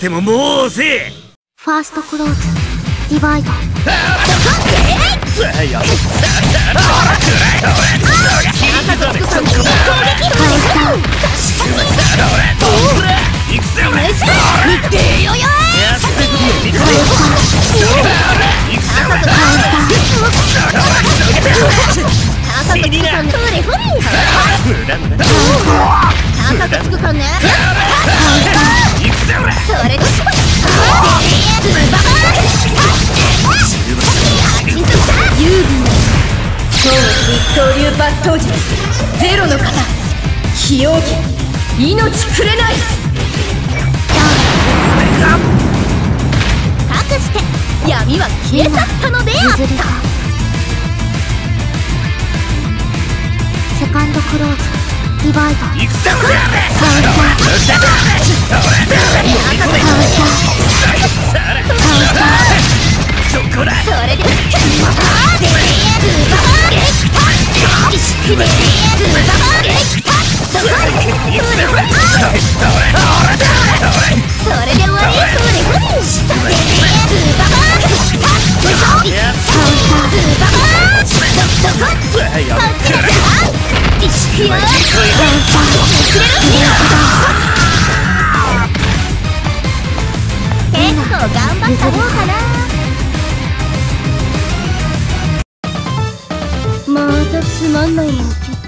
でももうせファーストクローズ。ディバイド刀流抜刀術ゼロの型非容疑命くれないかくして闇は消え去ったのであ譲るかセカンドクローズディバイド行くぜそれで終わり結構頑張った方かなまたつまんないの